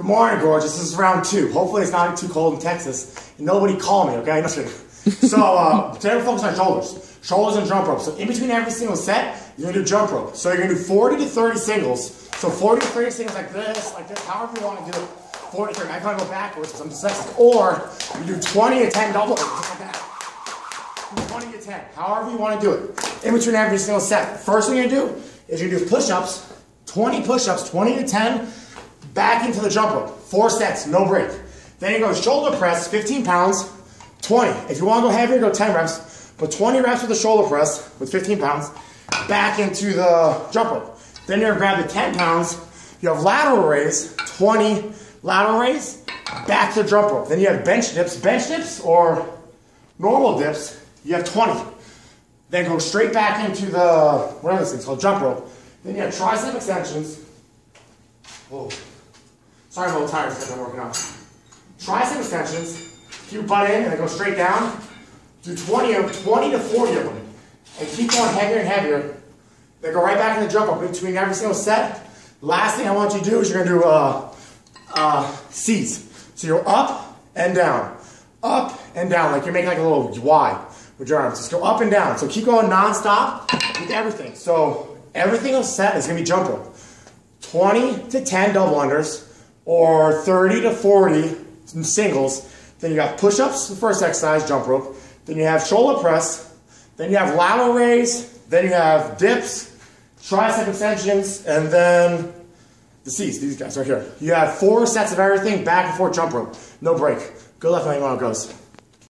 Good morning, gorgeous. This is round two. Hopefully it's not too cold in Texas. And nobody call me, okay? No shit. So uh, today we're on shoulders. Shoulders and jump rope. So in between every single set, you're gonna do jump rope. So you're gonna do 40 to 30 singles. So 40 to 30 singles like this, like this, however you wanna do it. 40 to 30. I kinda go backwards because I'm dyslexic. Or you do 20 to 10 double, just like that. Do 20 to 10, however you wanna do it. In between every single set. First thing you're gonna do is you're gonna do push-ups, 20 push-ups, 20 to 10, back into the jump rope. Four sets, no break. Then you go shoulder press, 15 pounds, 20. If you want to go heavier, go 10 reps, but 20 reps with the shoulder press with 15 pounds, back into the jump rope. Then you're gonna grab the 10 pounds, you have lateral raise, 20 lateral raise, back to jump rope. Then you have bench dips, bench dips or normal dips, you have 20. Then go straight back into the, whatever this thing's called, jump rope. Then you have tricep extensions. Whoa. Sorry, I'm a little tired because I'm working out. Tricep extensions. Keep butt in and then go straight down. Do 20 of 20 to 40 of them. And keep going heavier and heavier. Then go right back in the jump up between every single set. Last thing I want you to do is you're gonna do uh, uh, C's. So you're up and down, up and down, like you're making like a little Y with your arms. Just go up and down. So keep going non-stop with everything. So everything on set is gonna be jump rope. 20 to 10 double unders or 30 to 40 singles. Then you got push-ups, the first exercise, jump rope. Then you have shoulder press. Then you have lateral raise. Then you have dips, tricep extensions, and then the C's, these guys right here. You have four sets of everything, back and forth jump rope. No break. Good luck, how you want it goes.